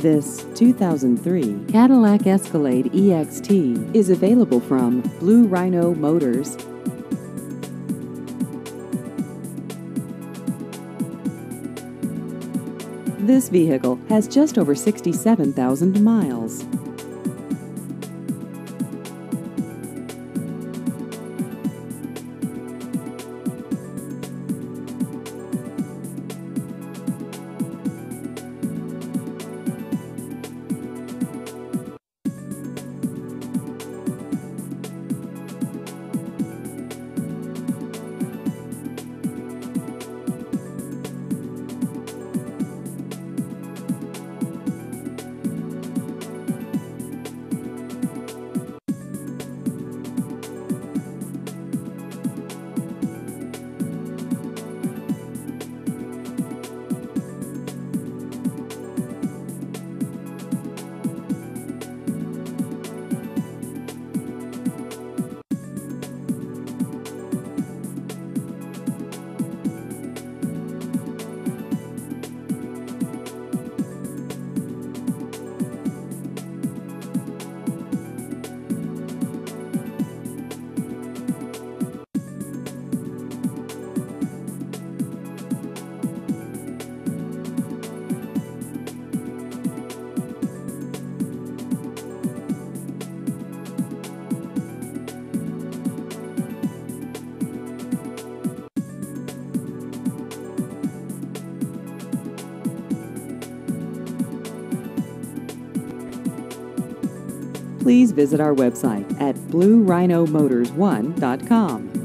This 2003 Cadillac Escalade EXT is available from Blue Rhino Motors. This vehicle has just over 67,000 miles. Please visit our website at bluerhinomotors1.com.